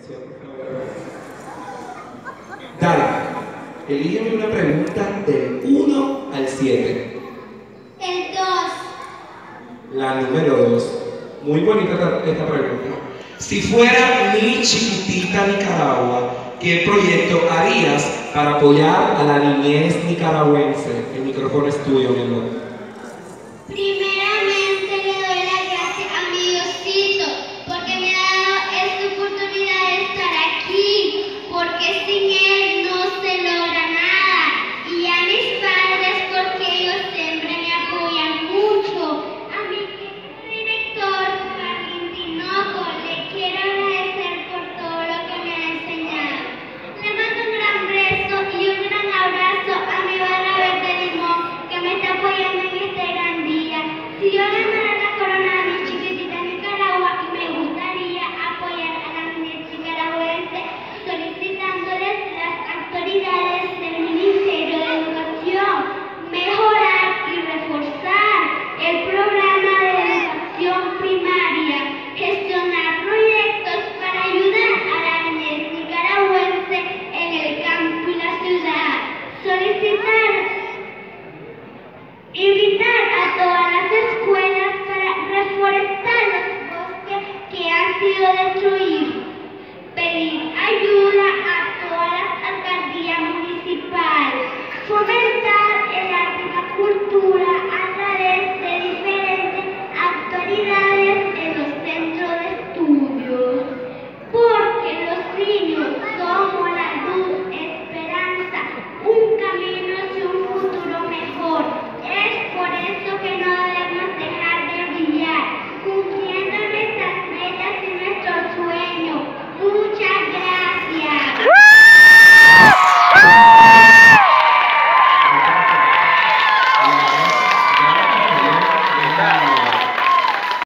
atención, por favor. Dale, elígeme una pregunta del 1 al 7. El 2. La número 2. Muy bonita esta, pregunta. Si fuera mi chiquitita Nicaragua, ¿qué proyecto harías para apoyar a la niñez nicaragüense? El micrófono es tuyo, mi amor. Invitar a todas las escuelas para reforestar los bosques que han sido destruidos.